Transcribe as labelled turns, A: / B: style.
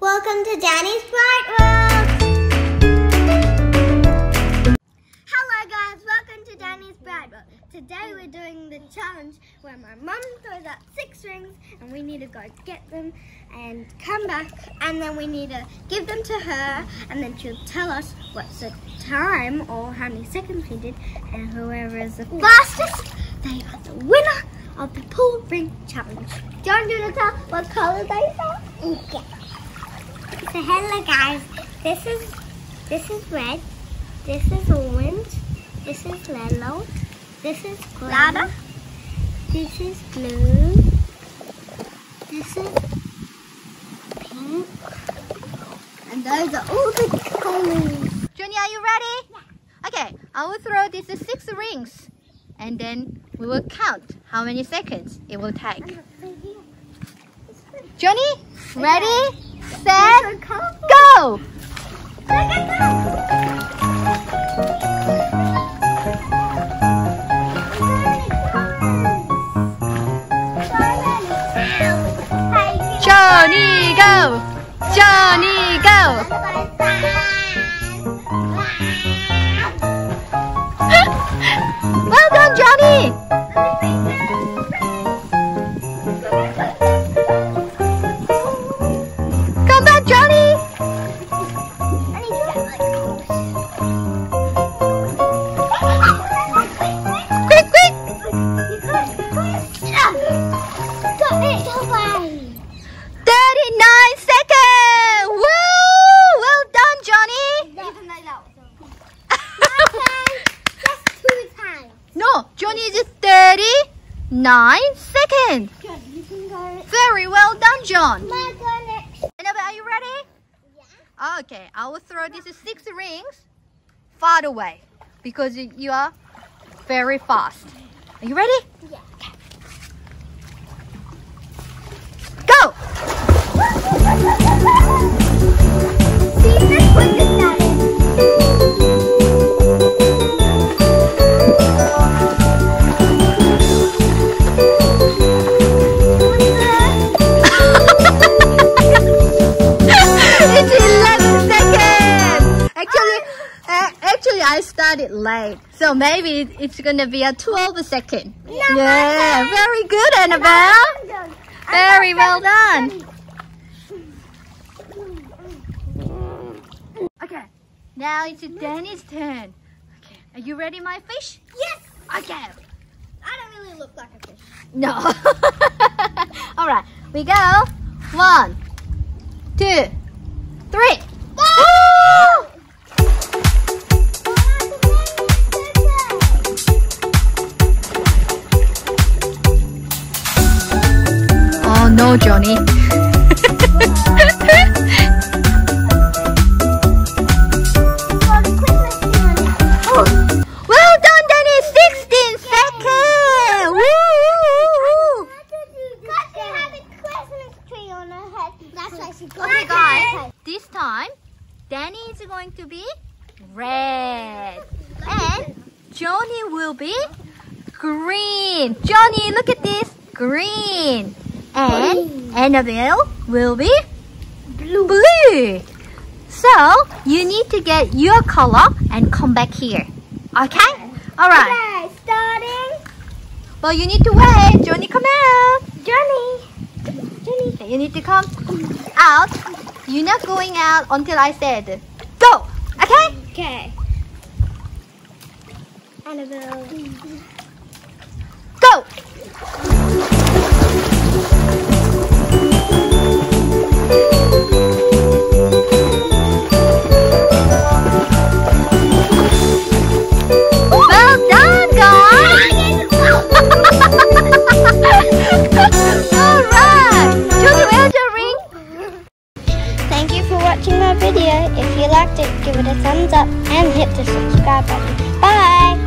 A: Welcome to Dani's Bright World! Hello guys, welcome to Dani's Bright World. Today we're doing the challenge where my mum throws out six rings and we need to go get them and come back and then we need to give them to her and then she'll tell us what's the time or how many seconds we did and whoever is the fastest, they are the winner of the pool ring challenge. Do you want to tell what color they are? So hello guys, this is this is red, this is orange, this is yellow, this is green, this is blue, this is pink, and those are all the colors.
B: Johnny, are you ready? Yeah. Okay, I will throw these six rings and then we will count how many seconds it will take. Johnny, ready, set, Johnny, go! Johnny, go! Johnny is 39 seconds. Very well done, John. Annabelle, are you ready? Okay, I will throw these six rings far away because you- you are very fast. Are you ready?
A: Yeah.
B: I started late, so maybe it's gonna be a 12 second. Yeah, very good, Annabelle. Very well done. Okay, now it's Dani's turn. Okay, are you ready, my fish?
A: Yes.
B: Okay.
A: I don't really look like a fish.
B: No. All right, we go. One, two, three. No, Johnny. well done, Dani. 16 seconds. Woo, woo, woo, woo. Okay, guys. This time, Dani is going to be red. And Johnny will be green. Johnny, look at this. Green. And Annabelle will be blue. blue. So, you need to get your color and come back here. Okay? Alright.
A: Okay, starting.
B: Well, you need to wait. Johnny, come out.
A: Johnny.
B: Okay, you need to come out. You're not going out until I said go. Okay?
A: Okay. Annabelle.
B: Go.
A: Liked it, give it a thumbs up and hit the subscribe button. Bye!